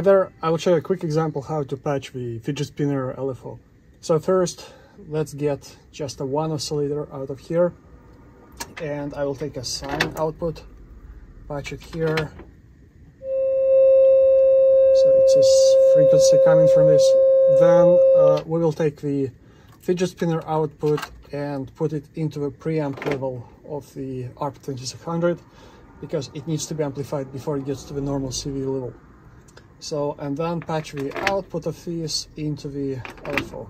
There, I will show you a quick example how to patch the fidget spinner LFO. So first, let's get just a one oscillator out of here and I will take a sine output, patch it here. So it's a frequency coming from this. Then uh, we will take the fidget spinner output and put it into the preamp level of the ARP2600 because it needs to be amplified before it gets to the normal CV level. So, and then patch the output of this into the LFO.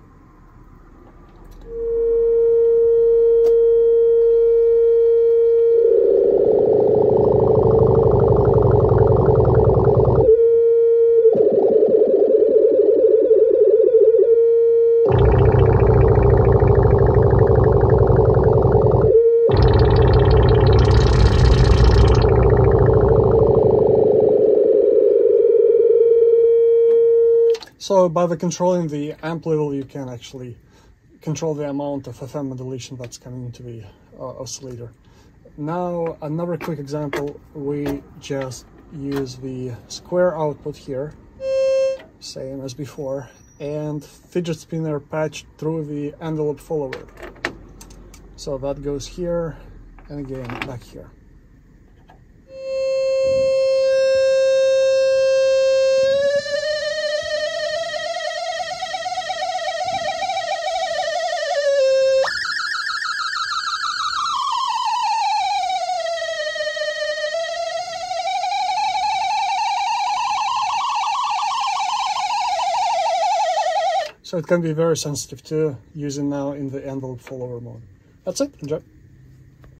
So by the controlling the amp level, you can actually control the amount of FM modulation that's coming into the uh, oscillator. Now, another quick example, we just use the square output here, same as before, and fidget spinner patched through the envelope follower. So that goes here, and again, back here. So it can be very sensitive too, using now in the envelope follower mode. That's it, enjoy.